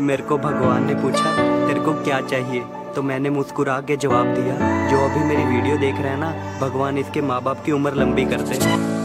मेरे को भगवान ने पूछा, तेरे को क्या चाहिए? तो मैंने मुस्कुरा के जवाब दिया, जो अभी मेरी वीडियो देख रहे हैं ना, भगवान इसके माँ बाप की उम्र लंबी करते हैं।